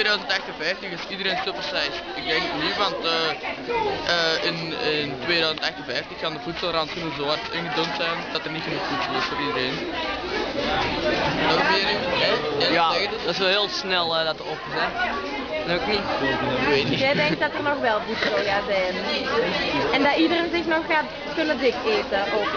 2058 is dus iedereen super size. Ik denk niet, want eh, eh, in, in 2058 gaan de voedselranden zo hard ingedund zijn dat er niet genoeg voedsel is voor iedereen. Nog? Ja, dat is wel heel snel uh, dat er op niet. Jij denkt dat er nog wel voedsel gaat zijn. En dat iedereen zich nog gaat kunnen dik eten ook.